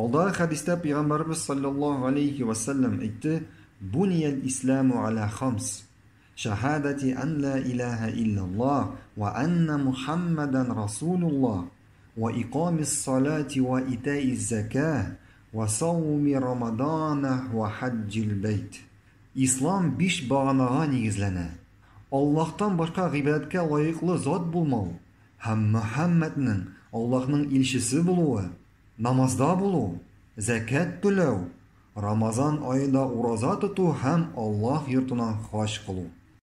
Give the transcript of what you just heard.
Алда хадистә Пәйгамбәрбез саллаллаһу алейхи ва саллям әйтте: "Буниял исламу аля хамс: шахадати ан ла Илаха илляллаһ ва анна Мухаммадан расулуллаһ ва икамис салати ва итаиз зака ва саумир рамадана ва хаджил байт". Ислам биш баганага нигезләнә. Аллаһтан башка гыйбадәткә лаиклы зат булмау һәм Мухаммадның Аллаһның илчесе булуы Намазда булу, зәкәт түләү, Рамазан айында ураза тоту һәм Аллаһ йортына хаҗ кылу.